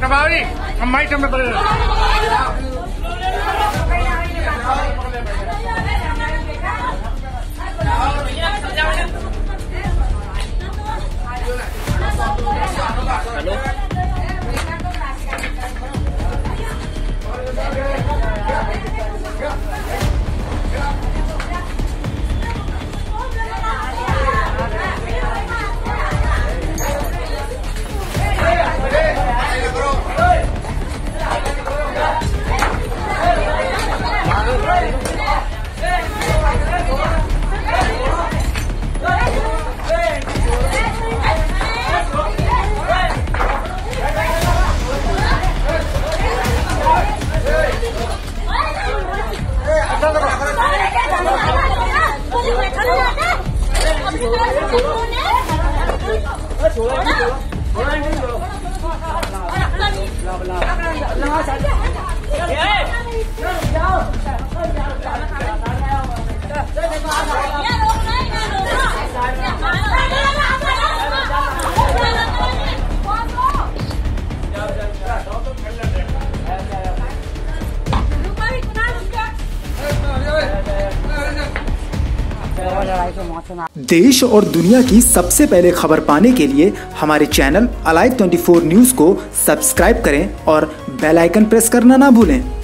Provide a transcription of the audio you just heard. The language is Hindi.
நம்ம அம்மாயிட்ட చూడండి చూడండి देश और दुनिया की सबसे पहले खबर पाने के लिए हमारे चैनल अलाइव 24 न्यूज़ को सब्सक्राइब करें और बेल आइकन प्रेस करना ना भूलें।